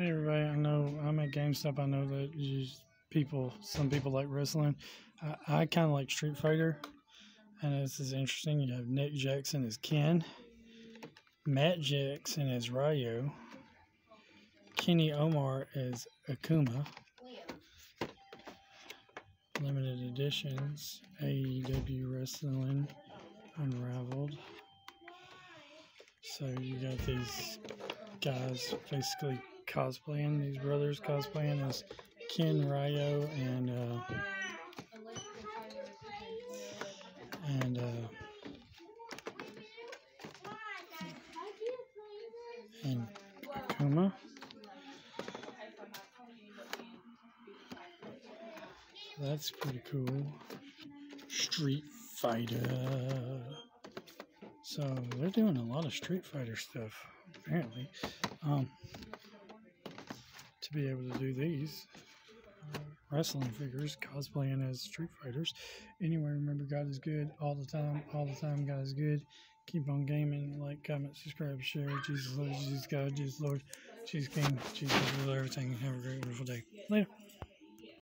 Hey everybody, I know I'm at GameStop. I know that you people, some people like wrestling. I, I kind of like Street Fighter, and this is interesting. You have Nick Jackson as Ken, Matt Jackson as Ryo, Kenny Omega as Akuma. Limited editions, AEW Wrestling Unrivaled. So you got these guys basically cosplaying, these brothers cosplaying as Ken Ryo and uh, and uh, and Akuma. That's pretty cool. Street Fighter. So they're doing a lot of Street Fighter stuff, apparently. Um, to be able to do these uh, wrestling figures, cosplaying as Street Fighters. Anyway, remember, God is good all the time. All the time, God is good. Keep on gaming. Like, comment, subscribe, share. Jesus Lord, Jesus God, Jesus Lord, Jesus King, Jesus over everything. Have a great, wonderful day. Later.